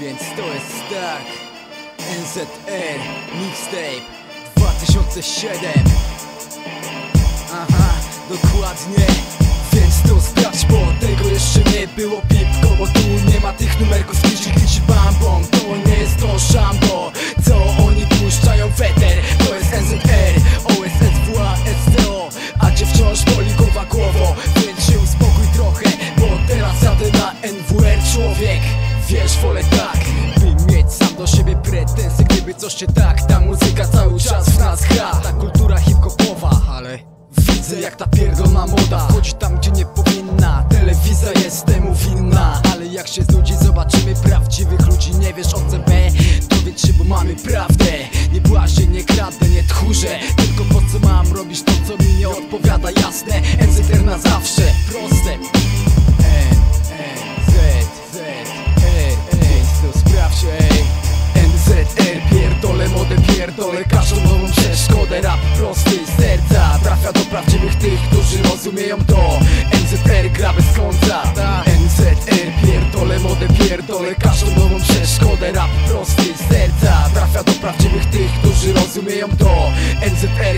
Więc to jest tak. NZR Mixtape 2007 Aha, dokładnie. Więc to sprawdź, bo tego jak się z ludzi zobaczymy Prawdziwych ludzi. Nie wiesz o CB Dowiedz się bo mamy prawdę. Nie błażę, nie kradnę, nie tchórzę Tylko po co mam robić to co mi nie odpowiada? Jasne, NZR na zawsze. Proste. N, N, Z, Z, R, Ej, NZR, pierdolę modę, pierdolę. Każdą nową przeszkodę Rap prosty. Z serca Trafia do prawdziwych tych, którzy rozumieją to. NZR gra bez końca modę, pierdolę każdą nową przeszkodę Rap prosty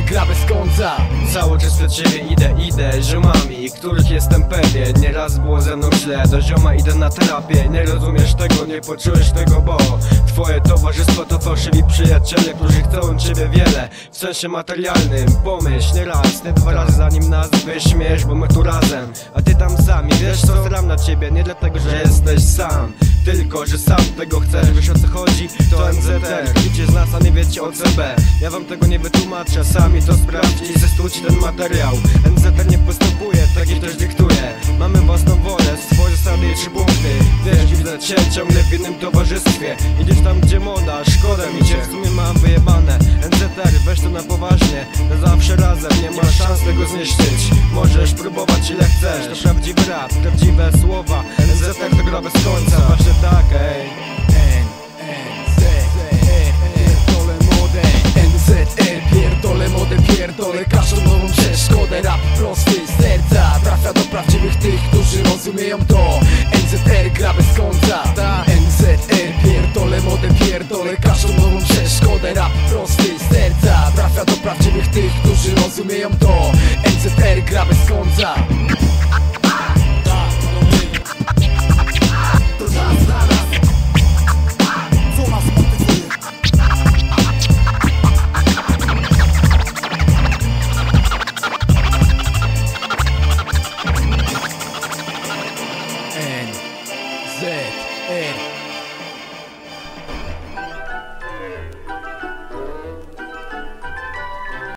gra bez końca. Cały czas przed siebie idę, idę ziomami, których jestem pewien. Nieraz było ze mną źle, do zioma idę na terapię. Nie rozumiesz tego, nie poczujesz tego, bo Twoje towarzystwo to fałszywi przyjaciele, którzy chcą ciebie wiele. W sensie materialnym, pomyśl nie raz, nie dwa razy zanim nas wyśmiesz, bo my tu razem. A ty tam sami, wiesz co, sram na ciebie, nie dlatego, że jesteś sam tylko, że sam tego chcesz, wiesz o co chodzi? To NZR, wiecie z nas, a nie wiecie o CB Ja wam tego nie wytłumaczę, sami to sprawdźcie i zestujcie ten materiał. NZR nie postępuje, tak i też dyktuje. Mamy własną wolę, swoje zasady i trzy punkty. Wiesz, widzę cię ciągle w innym towarzystwie. Idziesz tam gdzie moda, szkoda mi szans tego zniszczyć. Możesz próbować ile chcesz. To prawdziwy rap, prawdziwe słowa. NZ tak to gra bez końca. Zawsze tak, ej. Pierdolę modę, pierdolę każdą nową przeszkodę. Rap prosty serca Trafia do prawdziwych tych, którzy rozumieją to. NZR e, gra bez końca. NZR e, pierdolę modę, pierdolę każdą nową przeszkodę rozumieją to. NZR gra bez końca